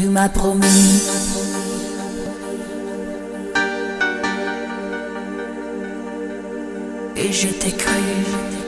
Tu m'as promis. Et je t'ai cru.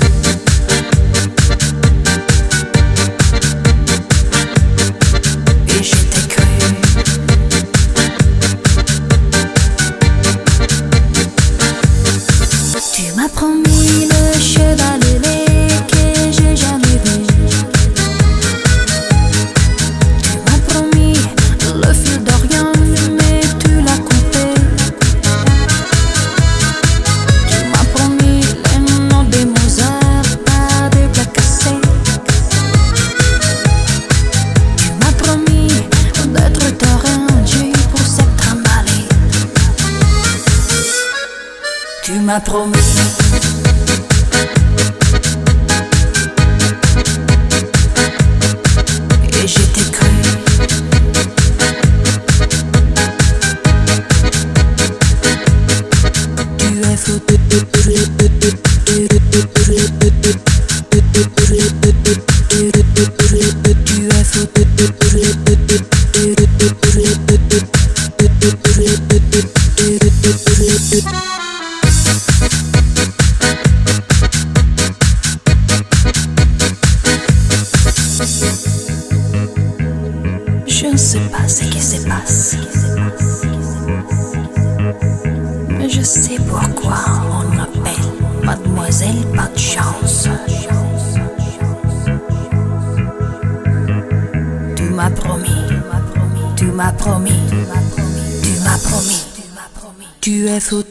M'as promis. Et je t'ai cru. Tu es. Tu es. Je ne sais pas ce qui se passe. Mais je sais pourquoi on m'appelle Mademoiselle pas de chance. Tu m'as promis, tu m'as promis, tu m'as promis, tu es fou.